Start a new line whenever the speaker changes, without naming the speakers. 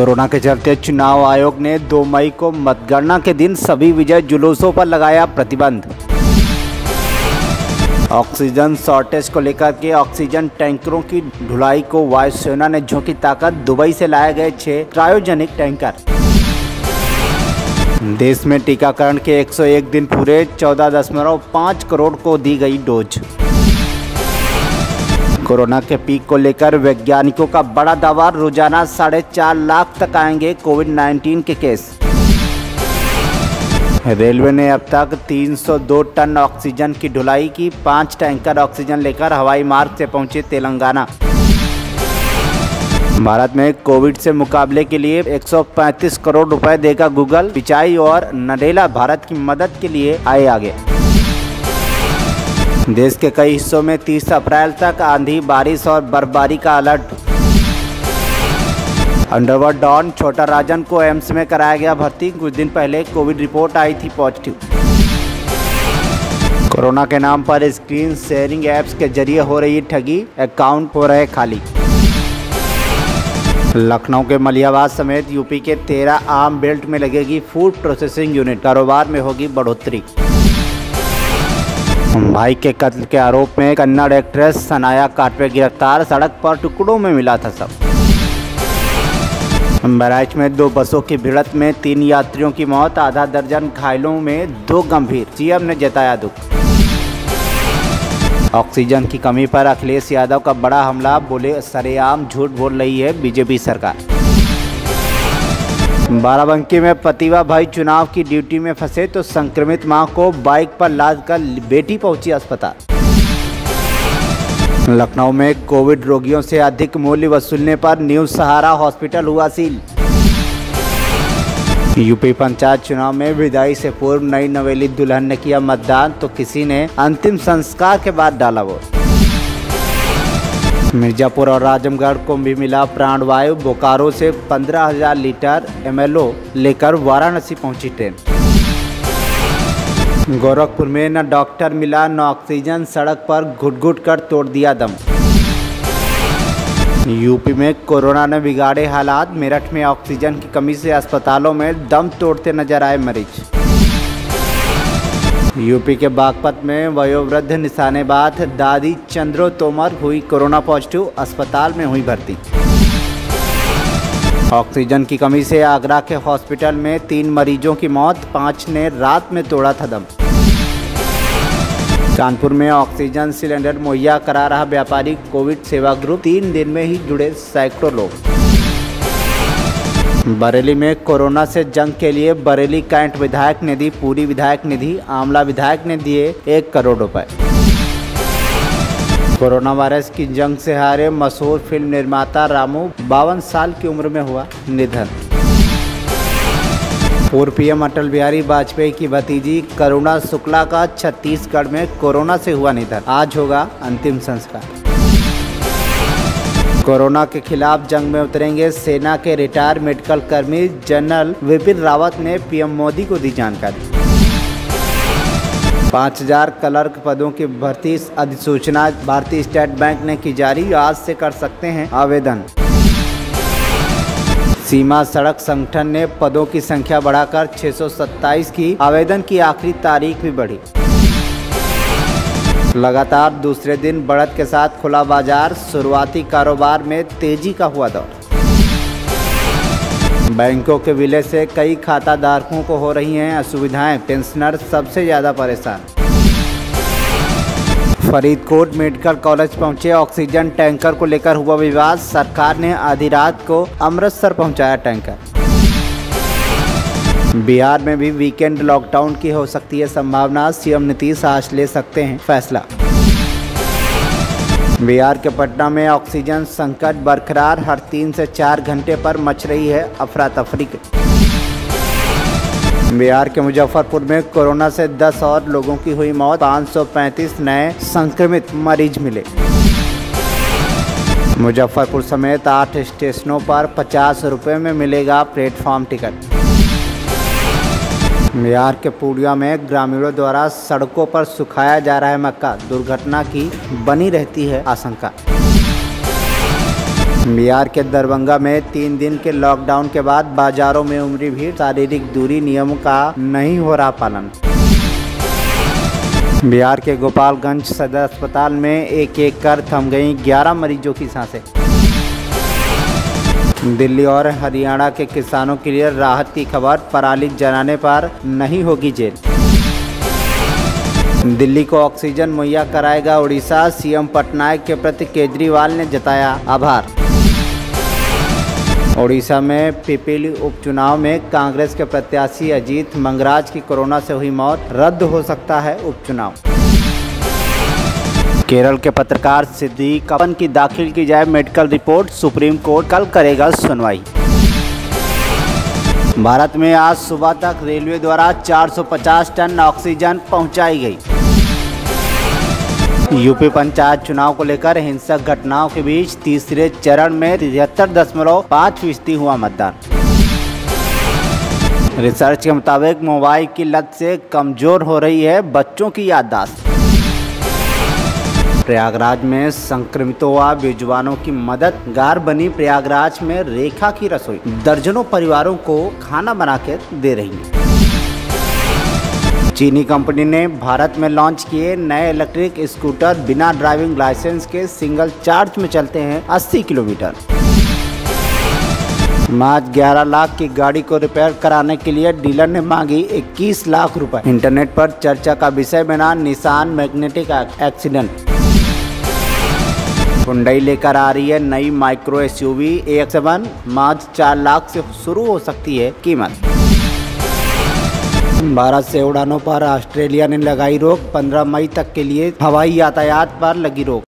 Corona के चलते चुनाव आयोग ने 2 मई को मतगणना के दिन सभी विजय जुलूसों पर लगाया प्रतिबंध। ऑक्सीजन शॉर्टेज को लेकर के ऑक्सीजन टैंकरों की ढुलाई को वायुसेना ने झोंकी ताकत दुबई से लाए गए छह क्रायोजेनिक टैंकर। देश में टीकाकरण के 101 दिन पूरे 14.5 करोड़ को दी गई डोज। कोरोना के पीक को लेकर वैज्ञानिकों का बड़ा दावा, रोज़ाना साढ़े चार लाख तक आएँगे कोविड 19 के केस। रेलवे ने अब तक 302 टन ऑक्सीजन की ढुलाई की, पाँच टैंकर ऑक्सीजन लेकर हवाई मार्ग से पहुँचे तेलंगाना। भारत में कोविड से मुकाबले के लिए 135 करोड़ रुपए देगा गूगल, पिचाई और नडेला भारत की मदद के लिए आए आगे। देश के कई हिस्सों में 30 अप्रैल तक आंधी, बारिश और बर्फबारी का अलर्ट। अंडरवर्ड डॉन छोटा राजन को एम्स में कराया गया भर्ती। कुछ दिन पहले कोविड रिपोर्ट आई थी पॉजिटिव। कोरोना के नाम पर स्क्रीन शेयरिंग एप्स के ज़रिए हो रही ठगी। अकाउंट हो रहे खाली। लखनऊ के मलियाबाद समेत यूपी के तेरह आम बेल्ट में लगेगी फ़ूड प्रोसेसिंग यूनिट। कारोबार में होगी बढ़ोतरी। भाई के कत्ल के आरोप में कन्नड़ एक्ट्रेस सनाया काटवे गिरफ़्तार सड़क पर टुकड़ों में मिला था सब। बहराइच में दो बसों की भिड़त में तीन यात्रियों की मौत, आधा दर्जन घायलों में दो गंभीर, सीएम ने जताया दुख। ऑक्सीजन की कमी पर अखिलेश यादव का बड़ा हमला, बोले, सरेआम झूठ बोल रही है बीजेपी सरकार। बाराबंकी में पतिवा भाई चुनाव की ड्यूटी में फंसे तो संक्रमित माँ को बाइक पर लाद कर बेटी पहुँची अस्पताल। लखनऊ में कोविड रोगियों से अधिक मूल्य वसूलने पर न्यू सहारा हॉस्पिटल हुआ सील। यूपी पंचायत चुनाव में विदाई से पूर्व नई नवेली दुल्हन ने किया मतदान तो किसी ने अंतिम संस्कार के बाद डाला वोट। मिर्जापुर और राजमगढ़ को भी मिला प्राणवायु बोकारो से 15,000 लीटर एमएलओ लेकर वाराणसी पहुँची ट्रेन। गोरखपुर में न डॉक्टर मिला न ऑक्सीजन। सड़क पर घुट घुट कर तोड़ दिया दम। यूपी में कोरोना ने बिगाड़े हालात। मेरठ में ऑक्सीजन की कमी से अस्पतालों में दम तोड़ते नज़र आए मरीज़। यूपी के बागपत में वयोवृद्ध निशानेबाज दादी चंद्रो तोमर हुई कोरोना पॉजिटिव, अस्पताल में हुई भर्ती। ऑक्सीजन की कमी से आगरा के हॉस्पिटल में तीन मरीजों की मौत, पाँच ने रात में तोड़ा था दम कानपुर में ऑक्सीजन सिलेंडर मुहैया करा रहा व्यापारी कोविड सेवा ग्रुप, तीन दिन में ही जुड़े सैकड़ों लोग। बरेली में कोरोना से जंग के लिए बरेली कैंट विधायक ने दी पूरी विधायक निधि आमला विधायक ने दिए एक करोड़ रुपए। कोरोना वायरस की जंग से हारे मशहूर फ़िल्म निर्माता रामू, बावन साल की उम्र में हुआ निधन। पूर्व पीएम अटल बिहारी वाजपेयी की भतीजी करुणा शुक्ला का छत्तीसगढ़ में कोरोना से हुआ निधन। आज होगा अंतिम संस्कार। कोरोना के खिलाफ जंग में उतरेंगे सेना के रिटायर मेडिकल कर्मी। जनरल विपिन रावत ने पीएम मोदी को दी जानकारी। 5000 क्लर्क पदों की भर्ती अधिसूचना भारतीय स्टेट बैंक ने की जारी। आज से कर सकते हैं आवेदन। सीमा सड़क संगठन ने पदों की संख्या बढ़ाकर 627 की। आवेदन की आखिरी तारीख भी बढ़ी। लगातार दूसरे दिन बढ़त के साथ खुला बाज़ार, शुरुआती कारोबार में तेज़ी का हुआ दौर। बैंकों के विलय से कई खाता धारकों को हो रही हैं असुविधाएँ, पेंशनर सबसे ज़्यादा परेशान। फरीदकोट मेडिकल कॉलेज पहुँचे ऑक्सीजन टैंकर को लेकर हुआ विवाद, सरकार ने आधी रात को अमृतसर पहुँचाया टैंकर। बिहार में भी वीकेंड लॉकडाउन की हो सकती है संभावना, सीएम नीतीश आज ले सकते हैं फैसला। बिहार के पटना में ऑक्सीजन संकट बरकरार, हर तीन से चार घंटे पर मच रही है अफरा तफरी बिहार के मुजफ्फरपुर में कोरोना से 10 और लोगों की हुई मौत 535 नए संक्रमित मरीज़ मिले। मुजफ्फरपुर समेत आठ स्टेशनों पर पचास रुपये में मिलेगा प्लेटफॉर्म टिकट। बिहार के पूर्णिया में ग्रामीणों द्वारा सड़कों पर सुखाया जा रहा है मक्का। दुर्घटना की बनी रहती है आशंका। बिहार के दरभंगा में तीन दिन के लॉकडाउन के बाद बाजारों में उमरी भीड़। शारीरिक दूरी नियमों का नहीं हो रहा पालन। बिहार के गोपालगंज सदर अस्पताल में एक एक कर थम गई 11 मरीजों की साँसें। दिल्ली और हरियाणा के किसानों के लिए राहत की खबर पराली जलाने पर नहीं होगी जेल। दिल्ली को ऑक्सीजन मुहैया कराएगा उड़ीसा, सीएम पटनायक के प्रति केजरीवाल ने जताया आभार। ओडिशा में पिपीली उपचुनाव में कांग्रेस के प्रत्याशी अजीत मंगराज की कोरोना से हुई मौत, रद्द हो सकता है उपचुनाव। केरल के पत्रकार सिद्दीक कपन की दाखिल की जाए मेडिकल रिपोर्ट, सुप्रीम कोर्ट कल करेगा सुनवाई। भारत में आज सुबह तक रेलवे द्वारा 450 टन ऑक्सीजन पहुंचाई गई। यूपी पंचायत चुनाव को लेकर हिंसक घटनाओं के बीच तीसरे चरण में तिहत्तर दशमलव पाँच फ़ीसदी हुआ मतदान। रिसर्च के मुताबिक मोबाइल की लत से कमज़ोर हो रही है बच्चों की याददाश्त। प्रयागराज में संक्रमितों व बेजुबानों की मदद गार बनी प्रयागराज में रेखा की रसोई। दर्जनों परिवारों को खाना बनाकर दे रही है। चीनी कंपनी ने भारत में लॉन्च किए नए इलेक्ट्रिक स्कूटर बिना ड्राइविंग लाइसेंस के सिंगल चार्ज में चलते हैं 80 किलोमीटर। मार्च 11 लाख की गाड़ी को रिपेयर कराने के लिए डीलर ने मांगी 21 लाख रुपए। इंटरनेट पर चर्चा का विषय बना निशान मैग्नेटिक एक्सीडेंट। हुंडई लेकर आ रही है नई micro S U V seven March चार लाख से शुरू हो सकती है कीमत। भारत से उड़ानों पर ऑस्ट्रेलिया ने लगाई रोक 15 मई तक के लिए हवाई यातायात पर लगी रोक।